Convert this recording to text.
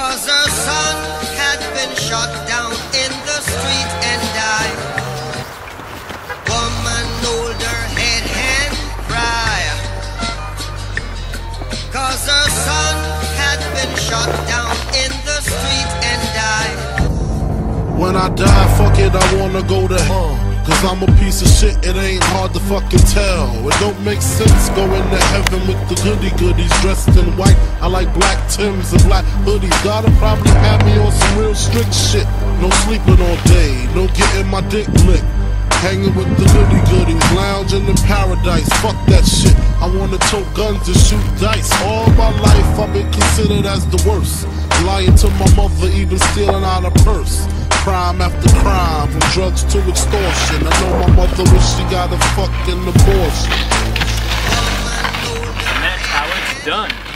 Cause her son had been shot down in the street and died. Woman hold her head and cry. Cause her son had been shot down in the street and died. When I die, fuck it, I wanna go to hell. Cause I'm a piece of shit, it ain't hard to fucking tell. It don't make sense going to heaven with the goody goodies dressed in white. I like black Tims and black hoodies. Gotta probably have me on some real strict shit. No sleeping all day, no getting my dick licked. Hanging with the goody goodies, lounging in paradise. Fuck that shit. I wanna tote guns and shoot dice. All my life I've been considered as the worst. Lying to my mother, even stealing out a purse. Crime after crime, from drugs to extortion. I know my mother wish she got a fucking abortion. And that's how it's done.